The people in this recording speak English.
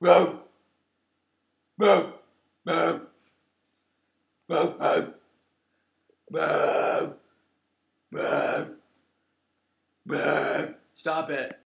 row, row, row, row, row, row, row. Stop it.